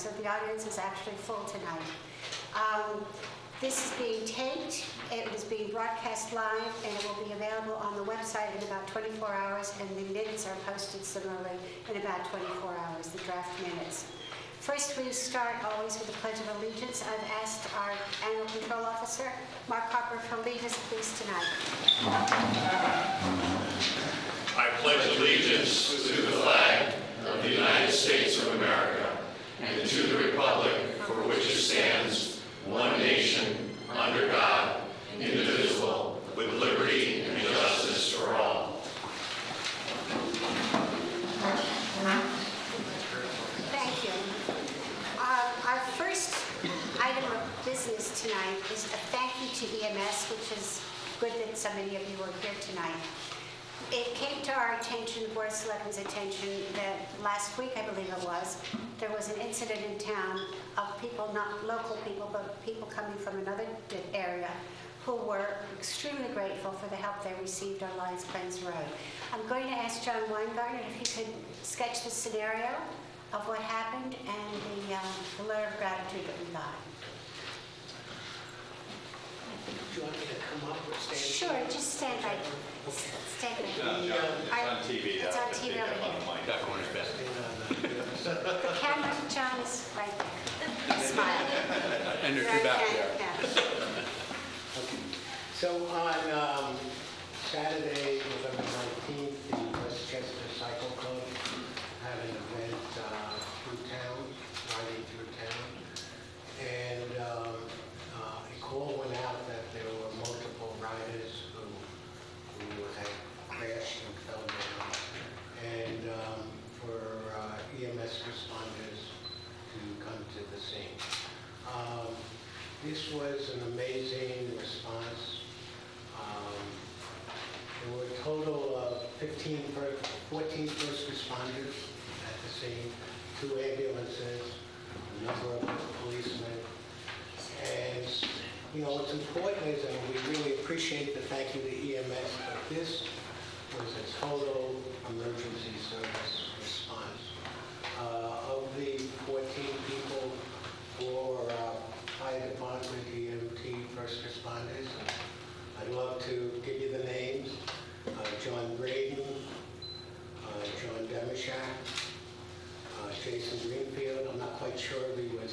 So the audience is actually full tonight. Um, This is being taped, it is being broadcast live, and it will be available on the website in about 24 hours, and the minutes are posted similarly in about 24 hours, the draft minutes. First, we start always with the Pledge of Allegiance. I've asked our Animal Control Officer, Mark Harper, to lead us, please, tonight. I pledge allegiance to the flag of the United States of America and to the republic for which it stands, one nation, under God, indivisible, with liberty and justice for all. Thank you. Uh, Our first item of business tonight is a thank you to EMS, which is good that so many of you are here tonight. It came to our attention, the Board of Selectmen's attention, that last week, I believe it was, there was an incident in town of people, not local people, but people coming from another area who were extremely grateful for the help they received on Lyons Plains Road. I'm going to ask John Weingarten if he could sketch the scenario of what happened and the, um, the letter of gratitude that we got. Do you want me to come up or stand? Sure, just stand right, stand right. John, John, it's I- on TV. It's uh, on but TV they over on here. the mic. That corner's best. The camera, John, is right there. Smile. And there's Right your back hand, there. yeah. So on um, Saturday, November 19th, the Westchester Cycle Club had an event uh, through town, riding through town. And um, uh, a call went out that there were multiple riders who who had crashed and fell down. And um, for uh, EMS responders to come to the scene. Um, This was an amazing response. Um, There were a total of 15, fir- 14 first responders at the scene, two ambulances, a number of policemen. And, you know, what's important is, and we really appreciate the thank you to EMS, but this was a total emergency service response. Uh, Of the 14 people, were uh, fire department, EMT, first responders. I'd love to give you the names. Uh, John Braden, uh, John Demishak, uh, Jason Greenfield. I'm not quite sure if he was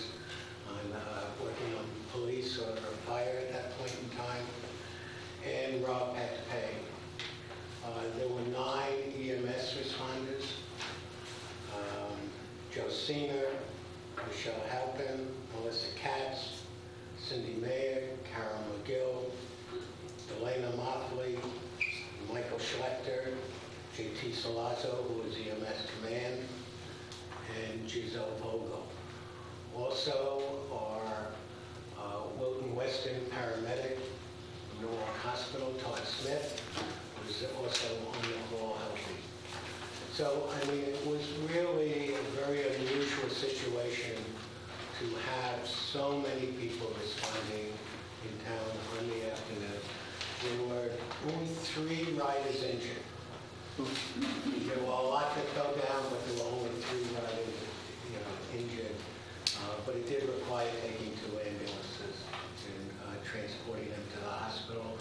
on, uh, working on police or fire at that point in time. And Rob Pettipay. Uh, There were nine EMS responders. Um, Joe Senior, Michelle Halpin, Melissa Katz, Cindy Mayer, Carol McGill, Delana Motley, Michael Schlechter, JT Salazzo, who was EMS command, and Giselle Vogel. Also are uh, Wilton Weston paramedic, Norwalk Hospital, Todd Smith, who's also on the call helping. So, I mean, it was really a very unusual situation to have so many people responding in town on the afternoon. There were only three riders injured. There were a lot that fell down, but there were only three riders, you know, injured. Uh, But it did require taking two ambulances and uh, transporting them to the hospital.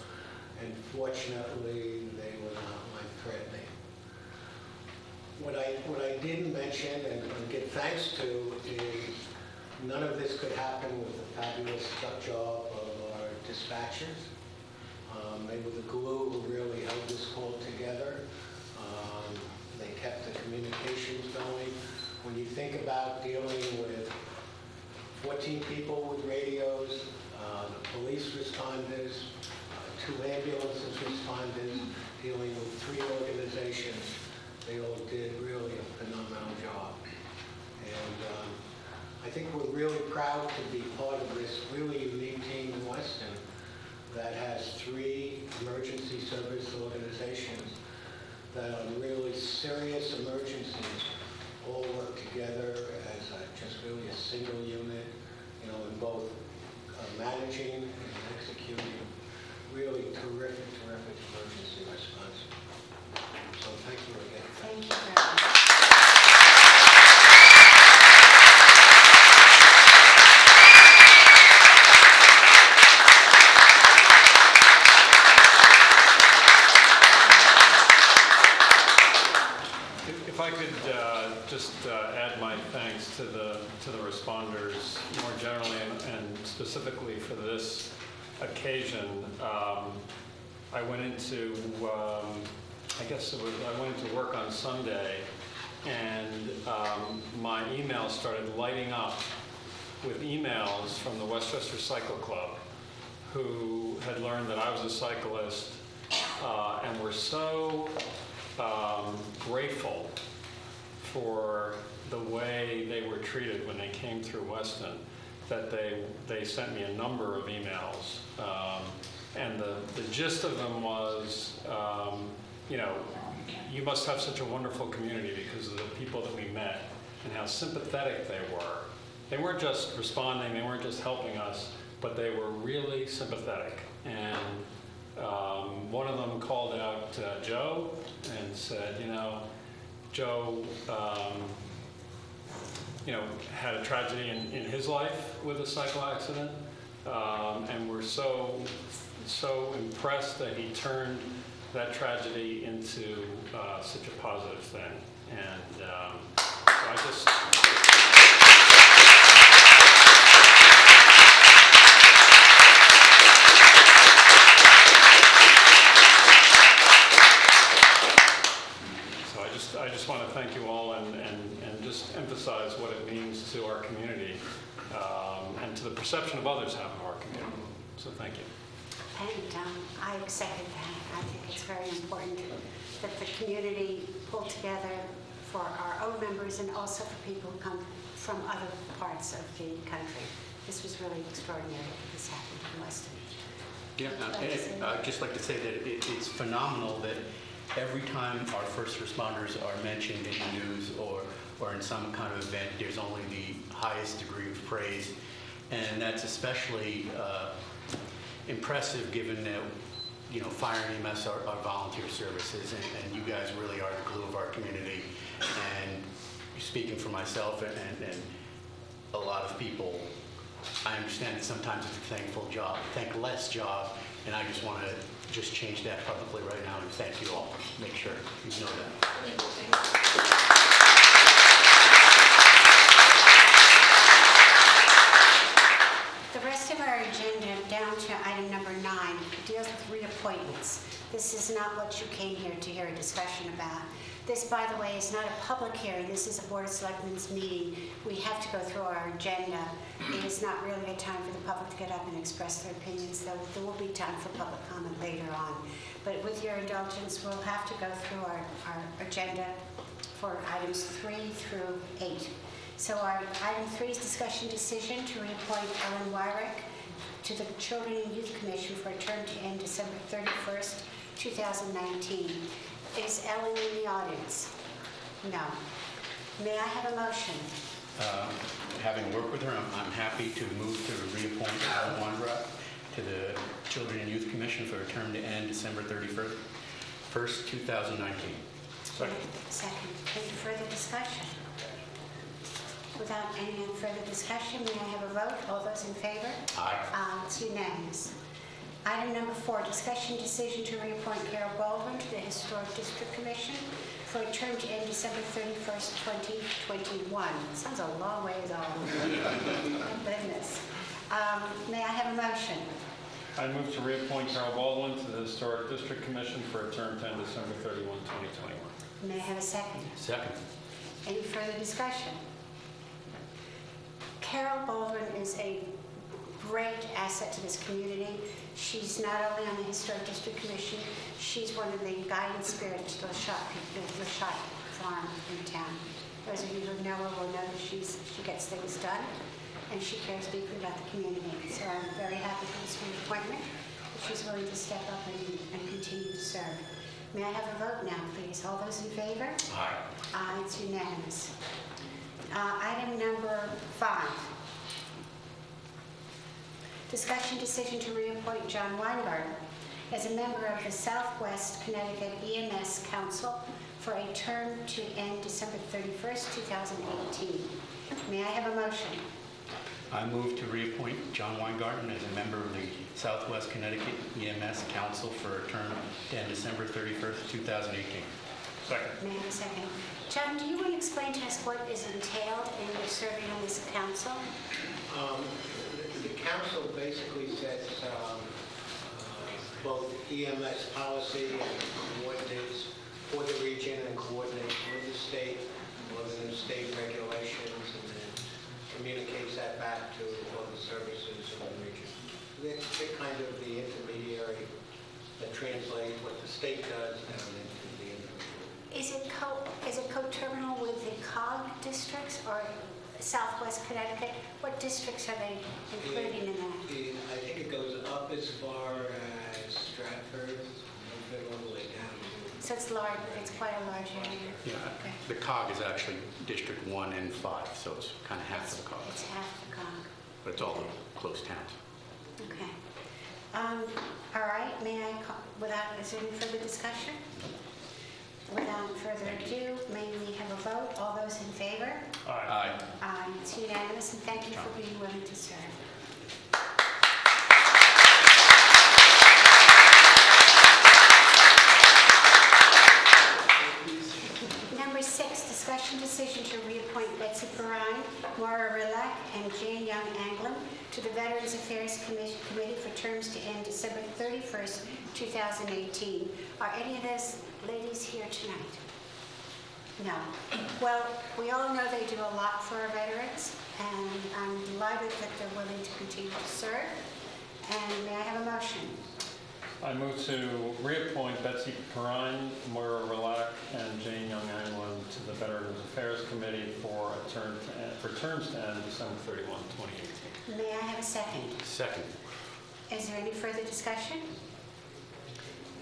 And fortunately, they were not life-threatening. What I, what I didn't mention and and give thanks to is none of this could happen with the fabulous job of our dispatchers. Um, They were the glue who really held this call together. Um, They kept the communications going. When you think about dealing with 14 people with radios, uh, the police responders, uh, two ambulances responders, dealing with three organizations, they all did really a phenomenal job. And um, I think we're really proud to be part of this really unique team in Weston that has three emergency service organizations that on really serious emergencies all work together as a- just really a single unit, you know, in both uh, managing and executing really terrific, terrific emergency response. So thank you again. Thank you very much. If if I could uh, just uh, add my thanks to the, to the responders more generally and- and specifically for this occasion. Um, I went into, um, I guess was, I went into work on Sunday and um, my email started lighting up with emails from the Westchester Cycle Club who had learned that I was a cyclist uh, and were so um, grateful for the way they were treated when they came through Weston, that they, they sent me a number of emails. Um, and the, the gist of them was, um, you know, you must have such a wonderful community because of the people that we met and how sympathetic they were. They weren't just responding, they weren't just helping us, but they were really sympathetic. And um, one of them called out uh, Joe and said, you know, Joe, um, you know, had a tragedy in, in his life with a cycle accident, um, and we're so, so impressed that he turned that tragedy into uh, such a positive thing. And um, so I just, So I just, I just want to thank you all and, and, and just emphasize what it means to our community um, and to the perception of others having our community. So thank you. And um, I second that. I think it's very important that the community pull together for our own members and also for people who come from other parts of the country. This was really extraordinary that this happened in Weston. Yeah, Would you uh, like to say and I'd just like to say that it- it's phenomenal that every time our first responders are mentioned in the news or, or in some kind of event, there's only the highest degree of praise. And that's especially uh, impressive, given that, you know, fire and EMS are are volunteer services, and and you guys really are the glue of our community. And speaking for myself and, and a lot of people, I understand that sometimes it's a thankful job, thankless job, and I just want to just change that publicly right now and thank you all. Make sure you know that. The rest of our agenda, down to item number nine, deals with reappointments. This is not what you came here to hear a discussion about. This, by the way, is not a public hearing, this is a Board of Selectmen's meeting. We have to go through our agenda. It is not really a time for the public to get up and express their opinions, though there will be time for public comment later on. But with your indulgence, we'll have to go through our, our agenda for items three through eight. So our item three is discussion decision to reappoint Ellen Wyrick to the Children and Youth Commission for a term to end December 31st, 2019. Is Ellen in the audience? No. May I have a motion? Uh, Having worked with her, I'm I'm happy to move to reappoint Alan Wondrop to the Children and Youth Commission for a term to end December 31st, 1st, 2019. Second. Second. Any further discussion? Without any further discussion, may I have a vote? All those in favor? Aye. Uh, It's unanimous. Item number four, discussion decision to reappoint Carol Baldwin to the Historic District Commission for a term to end December 31st, 2021. Sounds a long ways off. Goodness. Um, May I have a motion? I move to reappoint Carol Baldwin to the Historic District Commission for a term to end December 31, 2021. May I have a second? Second. Any further discussion? Carol Baldwin is a great asset to this community. She's not only on the Historic District Commission, she's one of the guiding spirits to the shop, the shop farm in town. Those of you who know her will know that she's, she gets things done, and she cares deeply about the community. So I'm very happy for this reappointment, that she's willing to step up and, and continue to serve. May I have a vote now, please? All those in favor? Aye. Uh, It's unanimous. Uh, Item number five. Discussion decision to reappoint John Weingarten as a member of the Southwest Connecticut EMS Council for a term to end December 31st, 2018. May I have a motion? I move to reappoint John Weingarten as a member of the Southwest Connecticut EMS Council for a term to end December 31st, 2018. Second. May I have a second? John, do you want to explain to us what is entailed in your serving on this council? Um, The the council basically sets um, uh, both EMS policy and coordinates for the region and coordinates with the state, within the state regulations, and then communicates that back to all the services in the region. They're kind of the intermediary that translate what the state does down into the individual. Is it co, is it co-terminal with the COG districts or Southwest Connecticut? What districts are they including in that? The- I think it goes up as far as Stratford, Milford, all the way down So it's large, it's quite a large area. Yeah, Okay. the COG is actually District 1 and 5, so it's kind of half of the cog, It's half the COG. but it's all the close towns. Okay. Um, All right, may I, ca- without, is there any further discussion? Without further ado, may we have a vote? All those in favor? Aye. Aye, it's unanimous, and thank you for being willing to serve. Number six, discussion decision to reappoint Betsy Perrine, Maura Rilak, and Jane Young Anglin to the Veterans Affairs Commis- Committee for terms to end December 31st, 2018. Are any of those ladies here tonight? No. Well, we all know they do a lot for our veterans, and I'm delighted that they're willing to continue to serve. And may I have a motion? I move to reappoint Betsy Perrine, Moira Relack, and Jane Young Anglin to the Veterans Affairs Committee for a term to end, for terms to end December 31, 2018. May I have a second? Second. Is there any further discussion?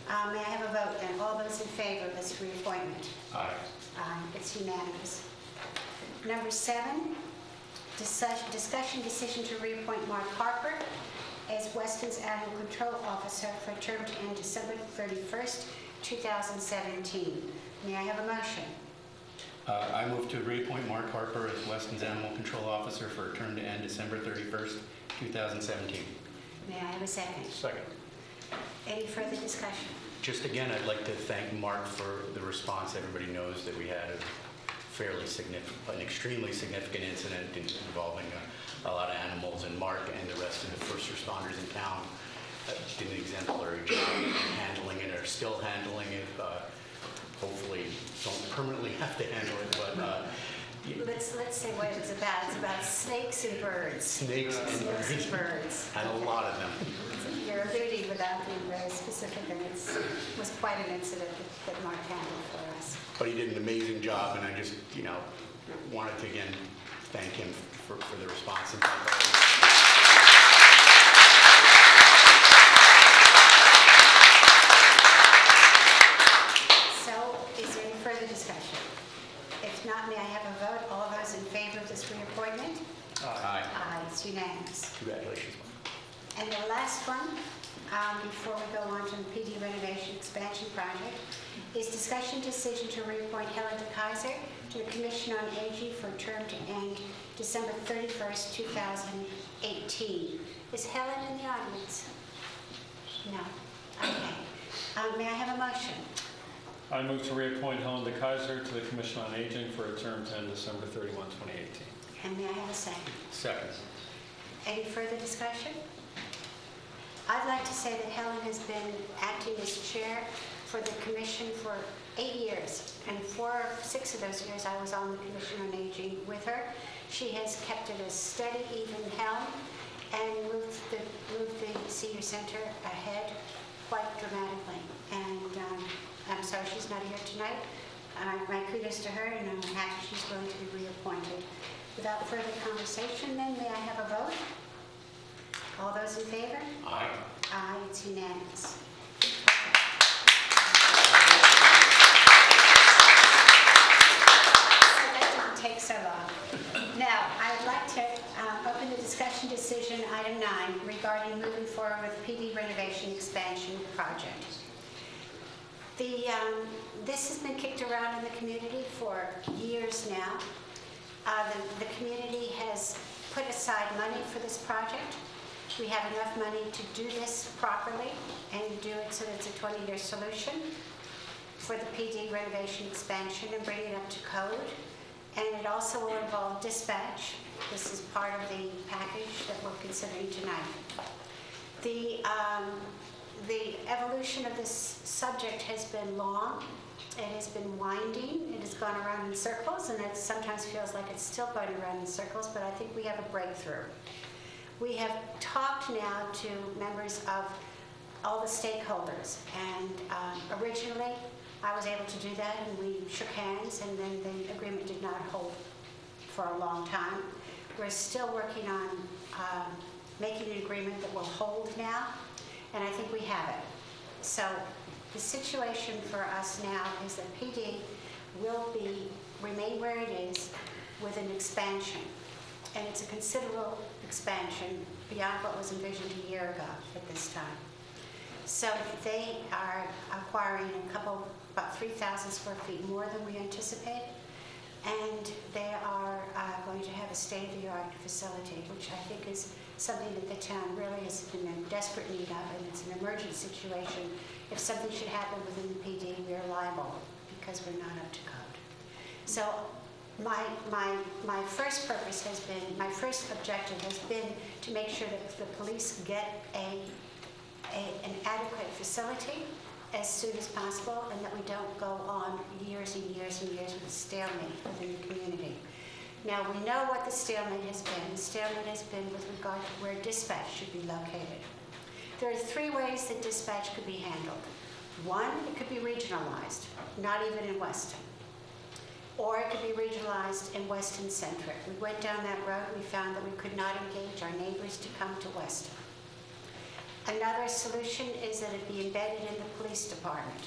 Uh, May I have a vote then? All those in favor of this reappointment? Aye. Aye, it's unanimous. Number seven, discuss- discussion decision to reappoint Mark Harper as Weston's Animal Control Officer for a term to end December 31st, 2017. May I have a motion? Uh, I move to reappoint Mark Harper as Weston's Animal Control Officer for a term to end December 31st, 2017. May I have a second? Second. Any further discussion? Just again, I'd like to thank Mark for the response. Everybody knows that we had a fairly significant, an extremely significant incident involving a, a lot of animals, and Mark and the rest of the first responders in town uh, did an exemplary job in handling it, are still handling it. uh, Hopefully, don't permanently have to handle it, but uh, Let's, let's say what it's about. It's about snakes and birds. snakes and Snakes and birds. and a lot of them. You're without being very specific, and it's, was quite an incident that- that Mark handled for us. But he did an amazing job, and I just, you know, wanted to again thank him for, for the response. and thank you. So, is there any further discussion? If not, may I have a vote? All those in favor of this reappointment? Aye. Aye, it's unanimous. Congratulations. And the last one, um, before we go on to the PD renovation expansion project, is discussion decision to reappoint Helen De Kaiser to the Commission on Aging for a term to end December 31st, 2018. Is Helen in the audience? No? Okay. Um, May I have a motion? I move to reappoint Helen De Kaiser to the Commission on Aging for a term to end December 31, 2018. And may I have a second? Second. Any further discussion? I'd like to say that Helen has been acting as chair for the commission for eight years, and four, six of those years I was on the Commission on Aging with her. She has kept it a steady, even helm, and moved the, moved the senior center ahead quite dramatically. And um, I'm sorry she's not here tonight. Uh, My kudos to her, and I'm happy she's going to be reappointed. Without further conversation, then, may I have a vote? All those in favor? Aye. Aye, it's unanimous. So that didn't take so long. Now, I'd like to um, open the discussion decision item nine, regarding moving forward with PD renovation expansion project. The, um, this has been kicked around in the community for years now. Uh, The the community has put aside money for this project. We have enough money to do this properly and do it so that it's a 20-year solution for the PD renovation expansion and bring it up to code. And it also will involve dispatch. This is part of the package that we're considering tonight. The, um, the evolution of this subject has been long. It has been winding. It has gone around in circles, and it sometimes feels like it's still going around in circles, but I think we have a breakthrough. We have talked now to members of all the stakeholders, and um, originally, I was able to do that, and we shook hands, and then the agreement did not hold for a long time. We're still working on um, making an agreement that will hold now, and I think we have it. So the situation for us now is that PD will be, remain where it is with an expansion. And it's a considerable expansion beyond what was envisioned a year ago at this time. So they are acquiring a couple, about 3,000 square feet more than we anticipated. And they are uh, going to have a state-of-the-art facility, which I think is something that the town really is in a desperate need of, and it's an emergent situation. If something should happen within the PD, we are liable because we're not up to code. So my, my, my first purpose has been, my first objective has been to make sure that the police get a, a, an adequate facility as soon as possible, and that we don't go on years and years and years with stalemate within the community. Now, we know what the stalemate has been. The stalemate has been with regard to where dispatch should be located. There are three ways that dispatch could be handled. One, it could be regionalized, not even in Weston. Or it could be regionalized and Weston centric. We went down that road, we found that we could not engage our neighbors to come to Weston. Another solution is that it be embedded in the police department.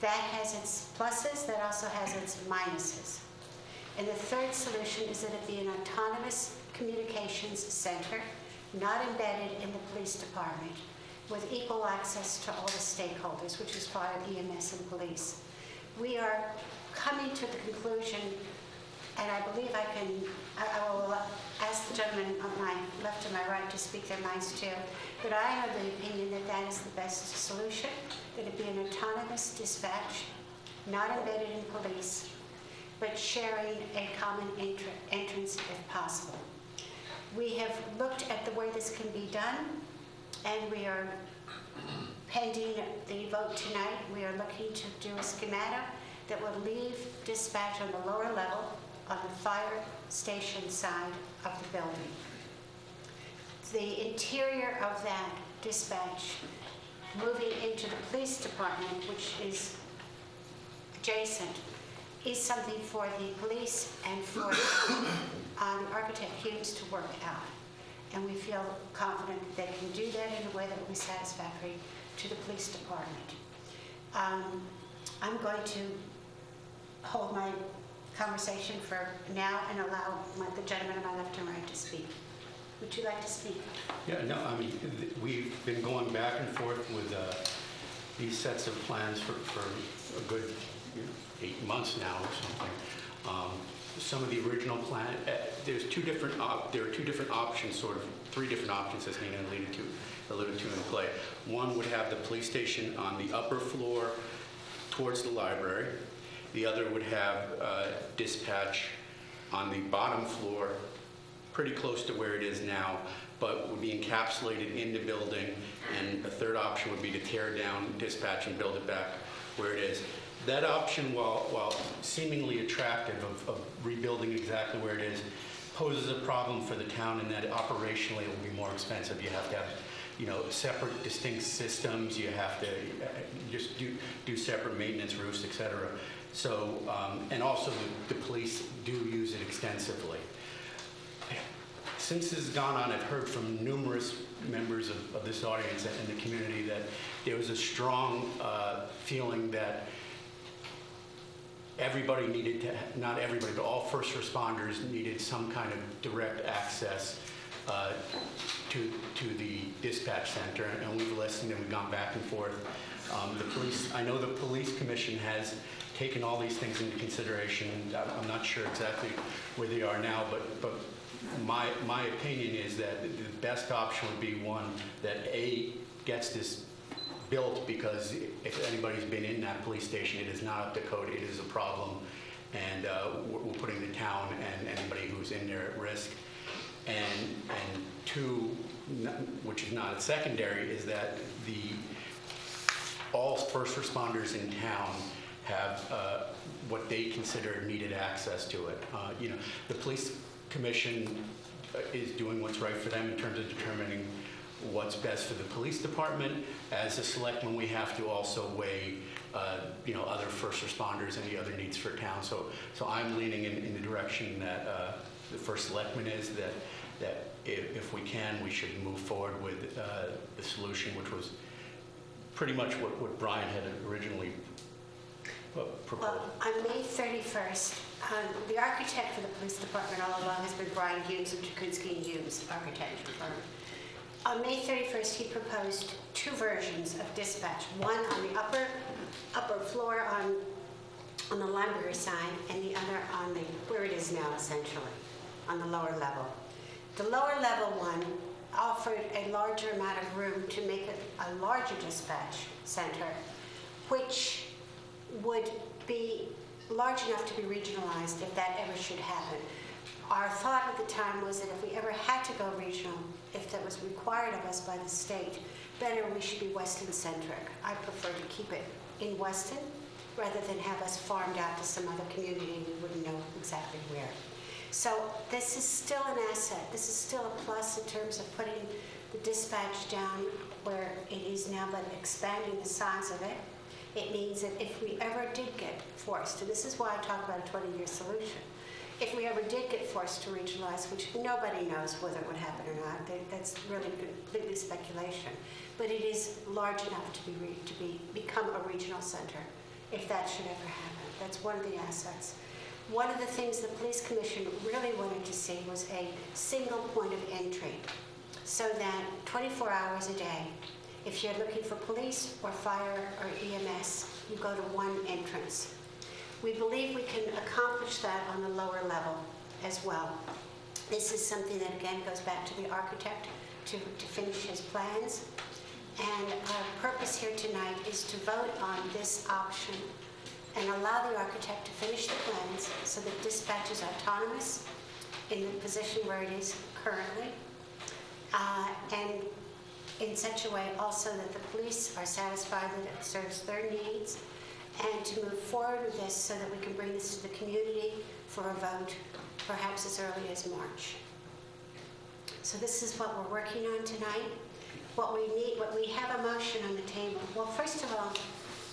That has its pluses, that also has its minuses. And the third solution is that it be an autonomous communications center, not embedded in the police department, with equal access to all the stakeholders, which is part of EMS and police. We are coming to the conclusion, and I believe I can, I I will ask the gentleman on my left and my right to speak their minds too, but I am of the opinion that that is the best solution, that it be an autonomous dispatch, not embedded in police, but sharing a common entr- entrance if possible. We have looked at the way this can be done, and we are pending the vote tonight. We are looking to do a schematic that will leave dispatch on the lower level on the fire station side of the building. The interior of that dispatch, moving into the police department, which is adjacent, is something for the police and for um, architect Humes to work out. And we feel confident that they can do that in a way that will be satisfactory to the police department. Um, I'm going to hold my conversation for now and allow my- the gentleman on my left and right to speak. Would you like to speak? Yeah, no, I mean, we've been going back and forth with uh, these sets of plans for, for a good you know, eight months now or something. Um, Some of the original plan, uh, there's two different, there are two different options, sort of, three different options, as Nina alluded to, alluded to in play. One would have the police station on the upper floor towards the library. The other would have uh, dispatch on the bottom floor, pretty close to where it is now, but would be encapsulated in the building. And the third option would be to tear down dispatch and build it back where it is. That option, while, while seemingly attractive of, of rebuilding exactly where it is, poses a problem for the town in that operationally it will be more expensive. You have to have, you know, separate distinct systems, you have to uh, just do, do separate maintenance roofs, et cetera. So, um, and also the, the police do use it extensively. Since this has gone on, I've heard from numerous members of, of this audience and the community that there was a strong uh, feeling that everybody needed to, not everybody, but all first responders needed some kind of direct access uh, to, to the dispatch center, and we've listened and we've gone back and forth. Um, The police, I know the police commission has taken all these things into consideration. I'm not sure exactly where they are now, but, but my, my opinion is that the best option would be one that A, gets this built, because if anybody's been in that police station, it is not up to code, it is a problem, and uh, we're we're putting the town and anybody who's in there at risk. And, and two, which is not secondary, is that the, all first responders in town have uh, what they consider needed access to it. Uh, You know, the police commission uh, is doing what's right for them in terms of determining what's best for the police department. As a selectman, we have to also weigh, uh, you know, other first responders and the other needs for town. So, so I'm leaning in, in the direction that uh, the first selectman is, that, that if, if we can, we should move forward with uh, the solution, which was pretty much what, what Brian had originally. Well, on May 31st, um, the architect for the police department all along has been Brian Humes of Jacunski and Humes Architecture Firm. On May 31st, he proposed two versions of dispatch, one on the upper, upper floor on, on the library side, and the other on the, where it is now essentially, on the lower level. The lower level one offered a larger amount of room to make it a larger dispatch center, which would be large enough to be regionalized if that ever should happen. Our thought at the time was that if we ever had to go regional, if that was required of us by the state, better we should be Weston-centric. I prefer to keep it in Weston rather than have us farmed out to some other community and we wouldn't know exactly where. So this is still an asset. This is still a plus in terms of putting the dispatch down where it is now, but expanding the size of it. It means that if we ever did get forced, and this is why I talk about a 20-year solution, if we ever did get forced to regionalize, which nobody knows whether it would happen or not, that's really completely speculation, but it is large enough to be, re- to be, become a regional center, if that should ever happen. That's one of the assets. One of the things the police commission really wanted to see was a single point of entry, so that 24 hours a day, if you're looking for police or fire or EMS, you go to one entrance. We believe we can accomplish that on the lower level as well. This is something that again goes back to the architect to, to finish his plans. And our purpose here tonight is to vote on this option and allow the architect to finish the plans so that dispatch is autonomous in the position where it is currently. Uh, And in such a way also that the police are satisfied that it serves their needs and to move forward with this so that we can bring this to the community for a vote perhaps as early as March. So this is what we're working on tonight. What we need, what we have a motion on the table. Well, first of all,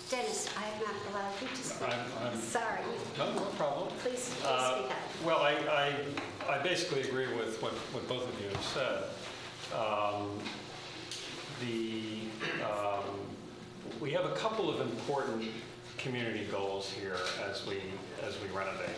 Dennis, I have not allowed you to speak. I'm- I'm- Sorry. No, no problem. Please, please Uh, speak up. Well, I, I, I basically agree with what, what both of you have said. Um, The, um, we have a couple of important community goals here as we, as we renovate.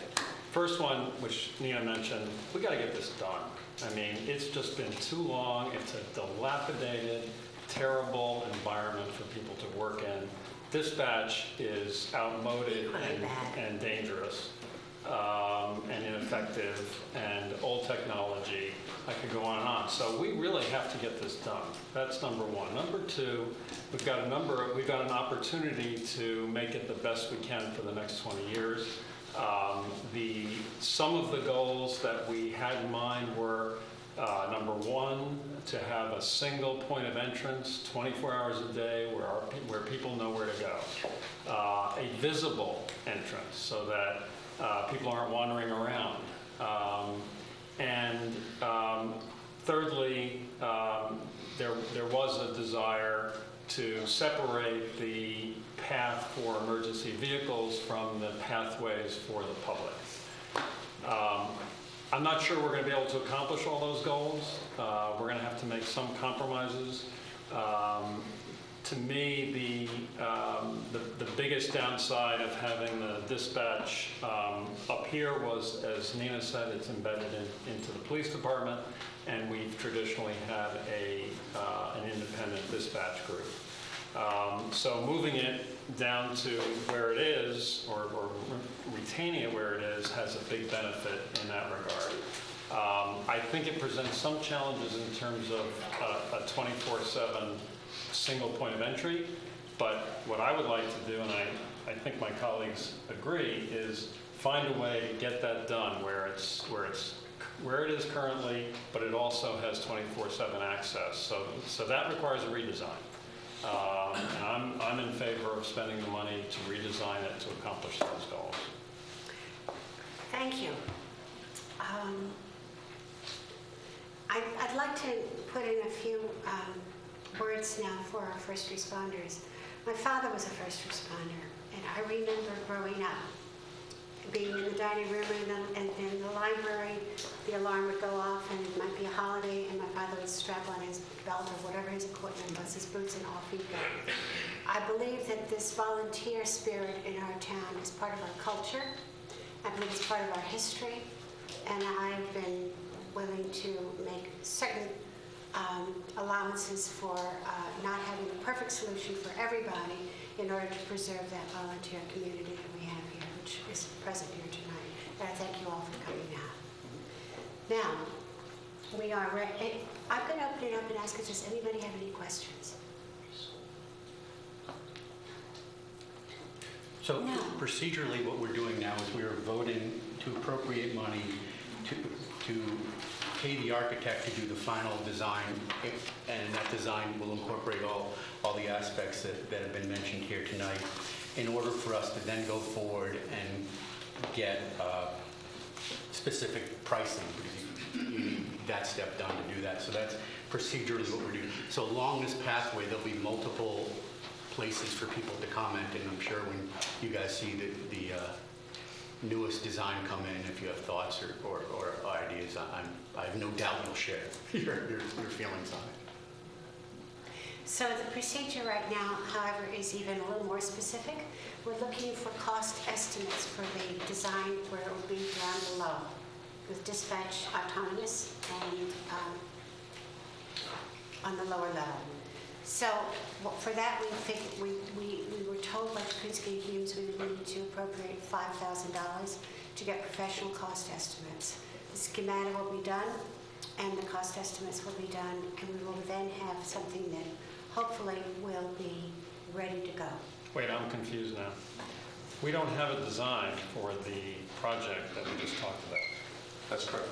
First one, which Nina mentioned, we got to get this done. I mean, it's just been too long, it's a dilapidated, terrible environment for people to work in. Dispatch is outmoded and, and dangerous um, and ineffective and old technology. I could go on and on. So we really have to get this done. That's number one. Number two, we've got a number, we've got an opportunity to make it the best we can for the next 20 years. Um, The, some of the goals that we had in mind were, uh, number one, to have a single point of entrance, 24 hours a day, where, our, where people know where to go. Uh, A visible entrance, so that uh, people aren't wandering around. Um, And um, thirdly, um, there, there was a desire to separate the path for emergency vehicles from the pathways for the public. Um, I'm not sure we're going to be able to accomplish all those goals. Uh, We're going to have to make some compromises. Um, To me, the, um, the the biggest downside of having the dispatch um, up here was, as Nina said, it's embedded in- into the police department, and we've traditionally had a, uh, an independent dispatch group. Um, So moving it down to where it is, or or retaining it where it is, has a big benefit in that regard. Um, I think it presents some challenges in terms of uh, a 24/7 single point of entry, but what I would like to do, and I, I think my colleagues agree, is find a way to get that done where it's, where it's, where it is currently, but it also has 24/7 access. So, so that requires a redesign. Um, And I'm, I'm in favor of spending the money to redesign it to accomplish those goals. Thank you. Um, I- I'd like to put in a few um, words now for our first responders. My father was a first responder, and I remember growing up, being in the dining room and in- the library, the alarm would go off, and it might be a holiday, and my father would strap on his belt or whatever his equipment was, his boots, and off he'd go. I believe that this volunteer spirit in our town is part of our culture. I believe it's part of our history, and I've been willing to make certain um, allowances for uh, not having a perfect solution for everybody in order to preserve that volunteer community that we have here, which is present here tonight. And I thank you all for coming out. Now, we are, re- eh, I'm going to open it up and ask if does anybody have any questions? So No. procedurally, what we're doing now is we are voting to appropriate money to, to pay the architect to do the final design, and that design will incorporate all, all the aspects that, that have been mentioned here tonight, in order for us to then go forward and get uh, specific pricing, because you you need that step done to do that. So that's procedurally what we're doing. So along this pathway, there'll be multiple places for people to comment, and I'm sure when you guys see the, the uh, newest design come in, if you have thoughts or, or, or ideas, I'm, I have no doubt you'll share your, your, your feelings on it. So the procedure right now, however, is even a little more specific. We're looking for cost estimates for the design where it will be down below, with dispatch autonomous and um, on the lower level. So what- for that, we we, we we were told by Jacunski and Humes we would need to appropriate $5,000 to get professional cost estimates. The schematic will be done, and the cost estimates will be done, and we will then have something that hopefully will be ready to go. Wait, I'm confused now. We don't have a design for the project that we just talked about. That's correct.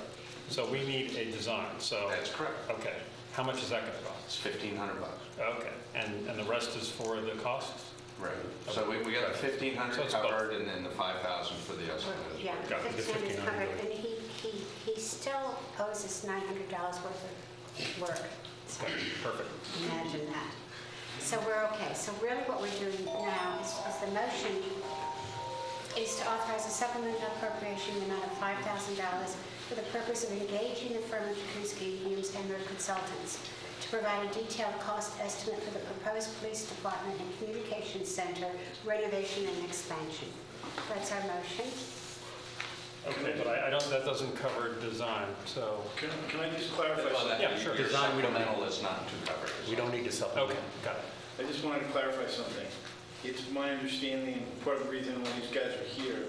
So we need a design, so. That's correct. Okay. How much is that going to cost? It's fifteen hundred bucks. Okay. And, and the rest is for the costs? Right. So we, we got the fifteen So hundred it's both. covered and then the five thousand for the estimate. Yeah, Got it, the 15 is 1,500. covered, and he, he, he still owes us $900 worth of work. So Perfect. Imagine that. So we're okay. So really what we're doing now is, is the motion is to authorize a supplemental appropriation in the amount of $5,000 for the purpose of engaging the firm of Jacunski Humes and their consultants to provide a detailed cost estimate for the proposed police department and communications center renovation and expansion. That's our motion. Okay, but I, I don't, that doesn't cover design, so, Can can I just clarify Well, something? that- Yeah, sure. Your Design, we don't- supplemental is not to cover it. We don't need to supplement. okay, got it. I just wanted to clarify something. It's my understanding, part of the reason why these guys are here,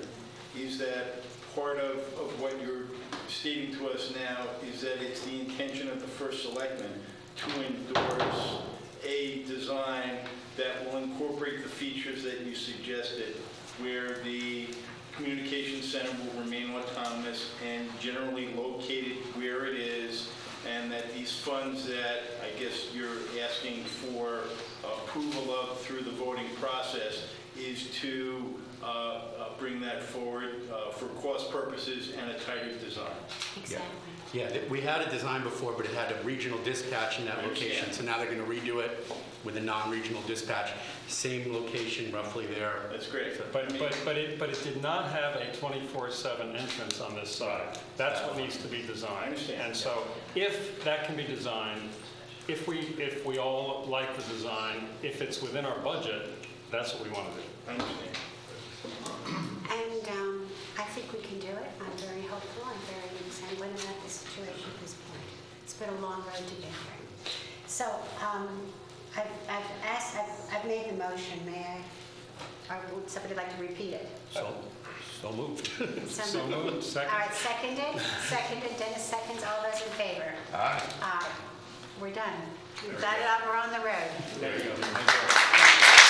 is that part of, of what you're stating to us now is that it's the intention of the first selectman to endorse a design that will incorporate the features that you suggested, where the communication center will remain autonomous and generally located where it is, and that these funds that I guess you're asking for approval of through the voting process is to uh, uh, bring that forward uh, for cost purposes and a tighter design. Exactly. Yeah, th- we had a design before, but it had a regional dispatch in that location. So now they're going to redo it with a non-regional dispatch, same location roughly there. That's great. But, but, but it, but it did not have a 24/7 entrance on this side. That's what needs to be designed. I understand. And so if that can be designed, if we, if we all like the design, if it's within our budget, That's what we want to do. I understand. And um, I think we can do it. I'm very hopeful, I'm very sanguine about the situation at this point. It's been a long road to get here. So um, I've I've asked, I've I've made the motion, may I, or would somebody like to repeat it? So, so moved. So moved, second. All right, seconded, seconded, Dennis seconds, all those in favor? Aye. Aye. We're done. We've got it up, we're on the road. There you go.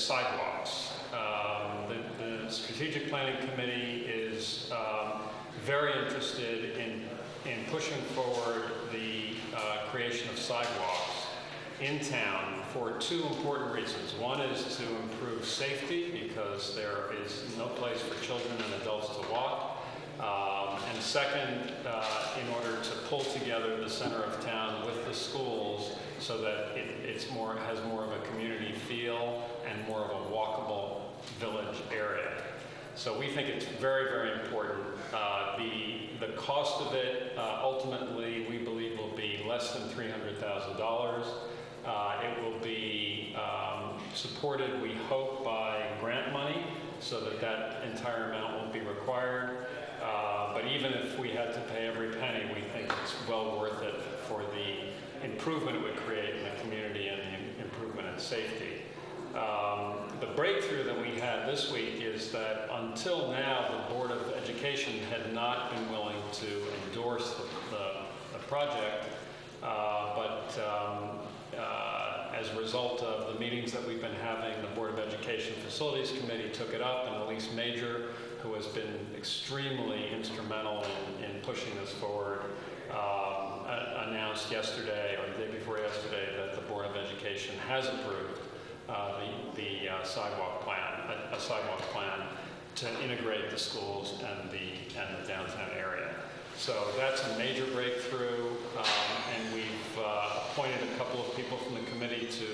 Sidewalks. Um, The the Strategic Planning Committee is um, very interested in in pushing forward the uh, creation of sidewalks in town for two important reasons. One is to improve safety because there is no place for children and adults to walk. Um, And second, uh, in order to pull together the center of town the schools so that it, it's more, has more of a community feel and more of a walkable village area. So we think it's very, very important. Uh, The, the cost of it uh, ultimately, we believe, will be less than $300,000. Uh, It will be um, supported, we hope, by grant money, so that that entire amount won't be required. Uh, But even if we had to pay every penny, we think it's well worth it for the improvement it would create in the community and the improvement in safety. Um, The breakthrough that we had this week is that until now, the Board of Education had not been willing to endorse the, the- the project. Uh, But um, uh, as a result of the meetings that we've been having, the Board of Education Facilities Committee took it up, and Elise Major, who has been extremely instrumental in, in pushing this forward, um, announced yesterday, or the day before yesterday, that the Board of Education has approved uh, the the uh, sidewalk plan, a- a sidewalk plan to integrate the schools and the, and the downtown area. So that's a major breakthrough, um, and we've uh, appointed a couple of people from the committee to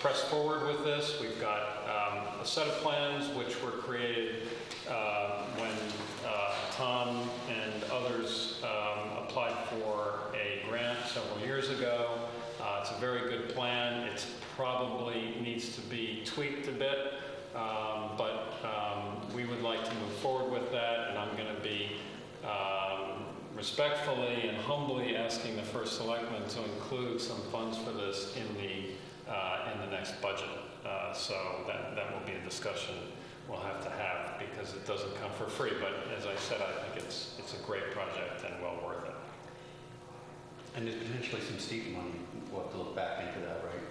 press forward with this. We've got um, a set of plans which were created uh, when Tom and others um, applied for a grant several years ago. Uh, It's a very good plan. It probably needs to be tweaked a bit, um, but um, we would like to move forward with that, and I'm going to be um, respectfully and humbly asking the first selectman to include some funds for this in the, uh, in the next budget. Uh, So that, that will be a discussion we'll have to have, because it doesn't come for free, but as I said, I think it's, it's a great project and well worth. And there's potentially some STEAP money, we'll have to look back into that, right?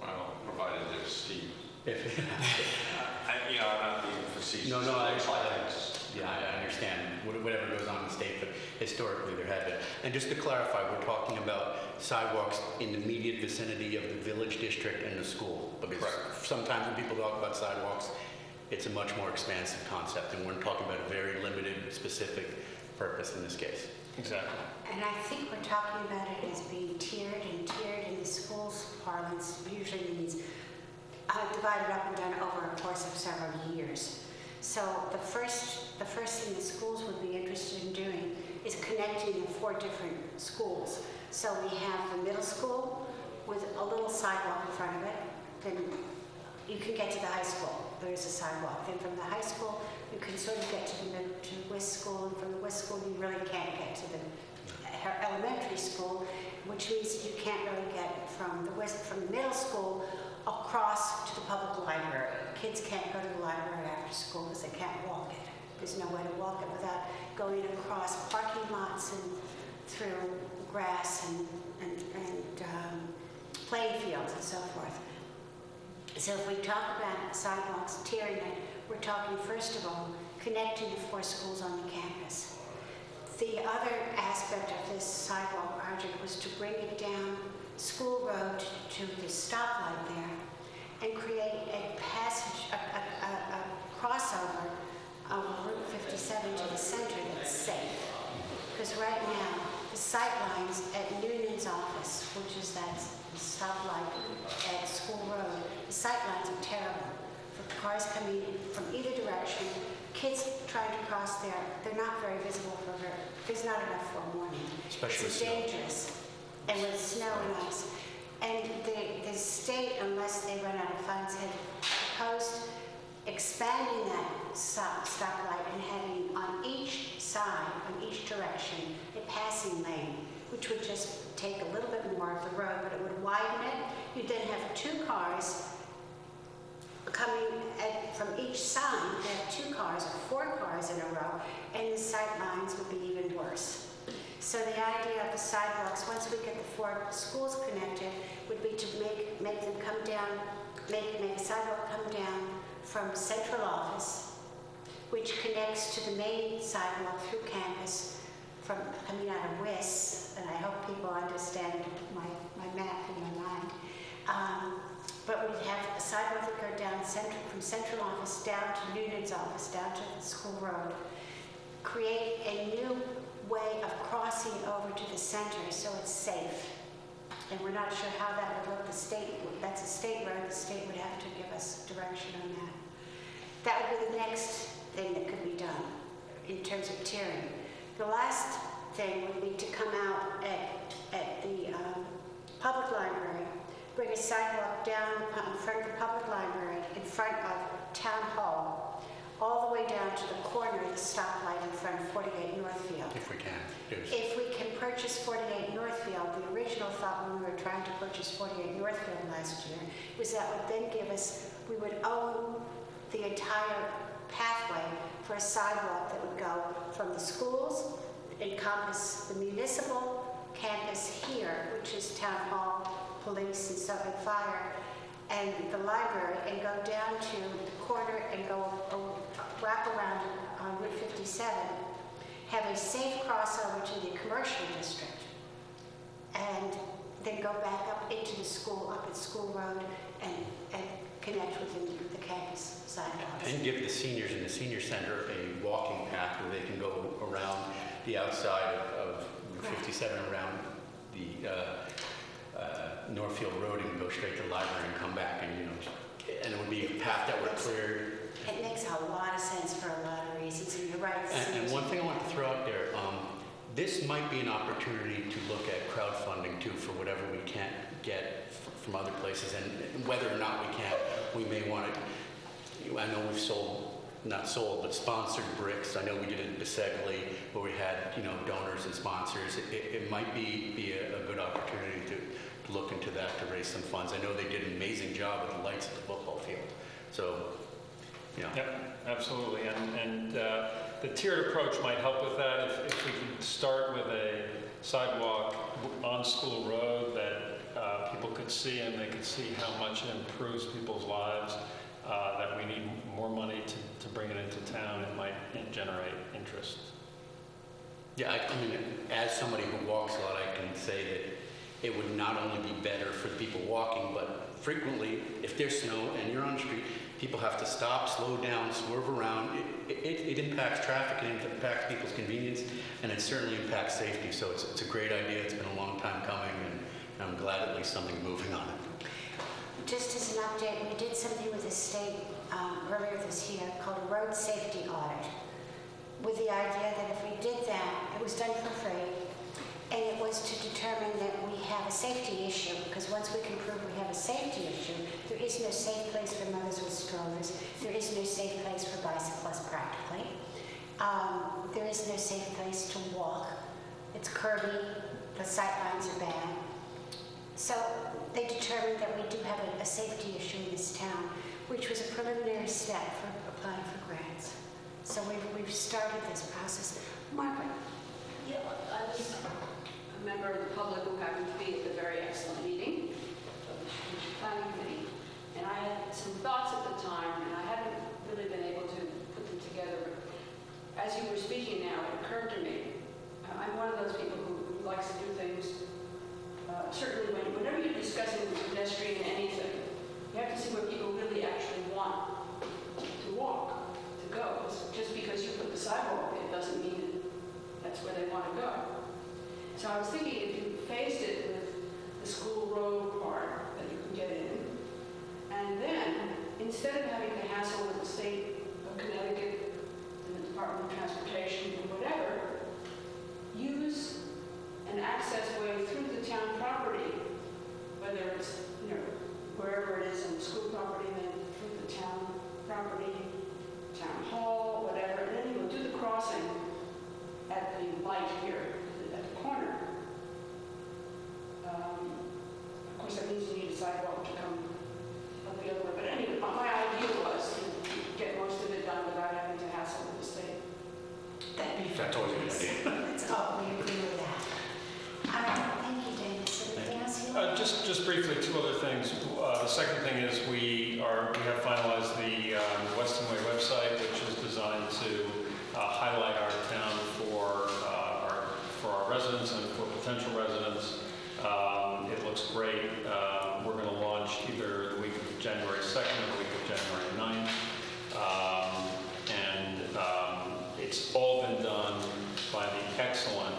Well, provided there's STEAP. If, I, you know, I'm not being facetious. No, no, I- Looks like it's- yeah, I understand, What- whatever goes on in the state, but historically there had been. And just to clarify, we're talking about sidewalks in the immediate vicinity of the village district and the school. Because Correct. sometimes when people talk about sidewalks, it's a much more expansive concept, and we're talking about a very limited, specific purpose in this case. Exactly. And I think we're talking about it as being tiered, and tiered in the schools parlance usually means uh, divided up and done over a course of several years. So the first, the first thing the schools would be interested in doing is connecting the four different schools. So we have the middle school with a little sidewalk in front of it, then you can get to the high school, there is a sidewalk. Then from the high school, you can sort of get to the, mid- to West School, and from the West School, you really can't get to the elementary school, which means that you can't really get from the west, from the middle school across to the public library. Kids can't go to the library after school because they can't walk it. There's no way to walk it without going across parking lots and through grass and, and, and um, playing fields and so forth. So if we talk about sidewalks, tiering it, we're talking first of all, connecting the four schools on the campus. The other aspect of this sidewalk project was to bring it down School Road to the stoplight there and create a passage, a, a, a, a crossover of Route 57 to the center that's safe. Because right now, the sight lines at Noonan's office, which is that stoplight at School Road, the sight lines are terrible cars coming from either direction. Kids trying to cross there, they're not very visible for her. There's not enough for a warning. Especially It's snow. dangerous, and with snow and ice. And the, the state, unless they run out of funds, had proposed expanding that stop, stoplight and having on each side, on each direction, a passing lane, which would just take a little bit more of the road, but it would widen it. You'd then have two cars coming from each side, you have two cars or four cars in a row, and the sight lines would be even worse. So the idea of the sidewalks, once we get the four schools connected, would be to make, make them come down, make, make a sidewalk come down from central office, which connects to the main sidewalk through campus from coming out of WIS, and I hope people understand my, my map in my mind. Um, but we'd have a sidewalk that go down central, from central office down to Noonan's office, down to the school road. Create a new way of crossing over to the center so it's safe. And we're not sure how that would look. The state, that's a state road, the state would have to give us direction on that. That would be the next thing that could be done in terms of tiering. The last thing would be to come out at, at the um, public library, bring a sidewalk down in front of the public library, in front of Town Hall, all the way down to the corner of the stoplight in front of 48 Norfield. If we can. There's- If we can purchase 48 Norfield, the original thought when we were trying to purchase 48 Norfield last year was that would then give us, we would own the entire pathway for a sidewalk that would go from the schools, encompass the municipal campus here, which is Town Hall, police and so and fire and the library and go down to the corner and go wrap around on Route 57, have a safe crossover to the commercial district, and then go back up into the school, up at School Road, and, and connect with the the campus sidewalks. And give the seniors in the senior center a walking path where they can go around the outside of of Route 57, around the uh, uh, Norfield Road and go straight to the library and come back and, you know, and it would be a path that would clear. It makes a lot of sense for a lot of reasons, and you're right. And and one thing I want to throw out there, um, this might be an opportunity to look at crowdfunding too for whatever we can't get f- from other places. And whether or not we can't, we may want to, I know we've sold, not sold, but sponsored bricks. I know we did it in Bisegli where we had, you know, donors and sponsors. It- It, might be, be a, a good opportunity to look into that, to raise some funds. I know they did an amazing job with the lights at the football field. So, you know. Yep, absolutely. And, and uh, the tiered approach might help with that. If, if we could start with a sidewalk on School Road that uh, people could see and they could see how much it improves people's lives, uh, that we need more money to, to bring it into town, it might generate interest. Yeah, I, I mean, as somebody who walks a lot, I can say that it would not only be better for the people walking, but frequently, if there's snow and you're on the street, people have to stop, slow down, swerve around. It, it, it impacts traffic, it impacts people's convenience, and it certainly impacts safety. So it's, it's a great idea. It's been a long time coming, and I'm glad at least something's moving on it. Just as an update, we did something with the state um, earlier this year called a road safety audit, with the idea that if we did that, it was done for free, and it was to determine that we have a safety issue, because once we can prove we have a safety issue, there is no safe place for mothers with strollers, there is no safe place for bicyclists practically, um, there is no safe place to walk, it's curvy, the sightlines are bad. So they determined that we do have a, a safety issue in this town, which was a preliminary step for applying for grants. So we've, we've started this process. Margaret? Yeah, I was member of the public who happened to be at the very excellent meeting of the strategic planning committee. And I had some thoughts at the time, and I haven't really been able to put them together. But as you were speaking now, it occurred to me, uh, I'm one of those people who likes to do things, uh, certainly when, whenever you're discussing pedestrian anything, you have to see where people really actually want to walk, to go. It's Just because you put the sidewalk in doesn't mean that that's where they want to go. So I was thinking if you phased it with the school road part that you can get in, and then instead of having to hassle with the state of Connecticut and the Department of Transportation or whatever, use an access way through the town property, whether it's, you know, wherever it is on the school property, then through the town property, town hall, whatever, and then you would do the crossing at the light here, at the corner. Um, Of course, that means you need a sidewalk to come up the other way, but anyway, my idea was to get most of it done without having to hassle with the state. That'd be That's always a good idea. That's all, we agree with that. All right, thank you, Dennis. Anything else you Uh, want? Just, just briefly, two other things. Uh, The second thing is we are, we have finalized the um, Weston Way website, which is designed to uh, highlight our town for uh, our, for our residents and for potential residents. Um, It looks great. Uh, We're going to launch either the week of January 2nd or the week of January 9th. Um, And um, it's all been done by the excellent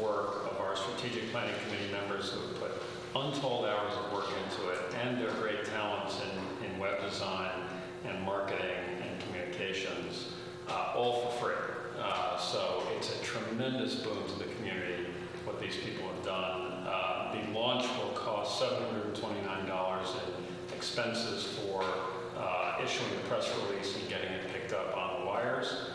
work of our strategic planning committee members who have put untold hours of work into it, and their great talents in, in web design and marketing and communications, uh, all for free. Uh, So it's a tremendous boon to the community, what these people have done. Uh, The launch will cost $729 in expenses for uh, issuing the press release and getting it picked up on the wires.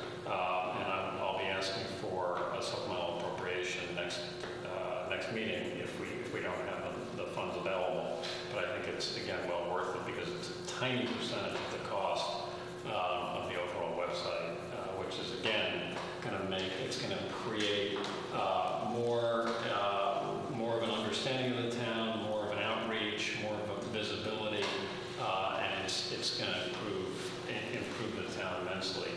it's again well worth it because it's a tiny percentage of the cost um, of the overall website, uh, which is again going to make it's going to create uh, more uh, more of an understanding of the town, more of an outreach, more of a visibility, uh, and it's it's going to improve improve the town immensely.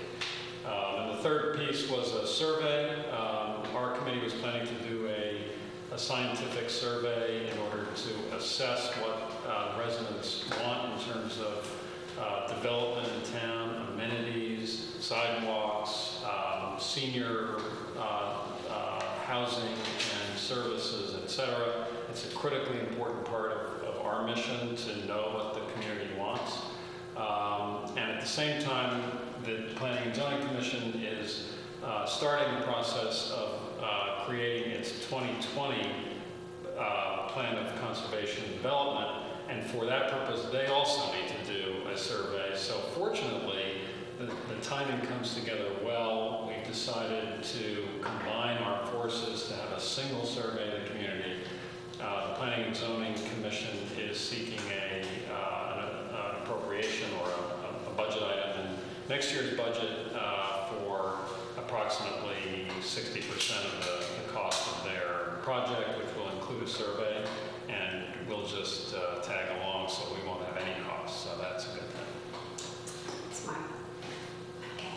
Um, and the third piece was a survey. Um, our committee was planning to do a, a scientific survey in order to assess what uh, residents want in terms of uh, development in town, amenities, sidewalks, um, senior uh, uh, housing and services, et cetera. It's a critically important part of, of our mission to know what the community wants. Um, And at the same time, the Planning and Zoning Commission is uh, starting the process of uh, creating its 2020 uh, Plan of Conservation and Development, and for that purpose, they also need to do a survey. So fortunately, the the timing comes together well. We've decided to combine our forces to have a single survey of the community. Uh, The Planning and Zoning Commission is seeking a, uh, an an appropriation or a- a budget item in next year's budget uh, for approximately 60% of the the cost of their project, which will include a survey, and we'll just uh, tag along, so we won't have any costs, so that's a good thing. Smart. Okay,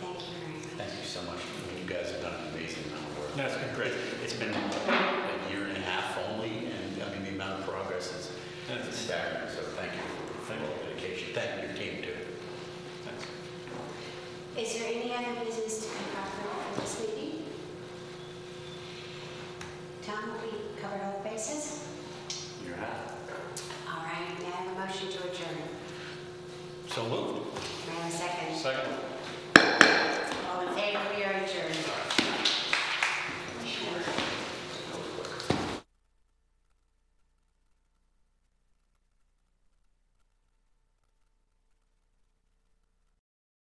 thank you very much. Thank you so much. I mean, You guys have done an amazing amount of work. That's been great. It's been a year and a half only, and I mean, the amount of progress is That's- staggering, so thank you for all the dedication. Thank your team, too. Thanks. Is there any other business to come up for this meeting? Tom, have we covered all the bases? All right, may I have a motion to adjourn? So moved. May I have a second? Second. All in favor, we are adjourned.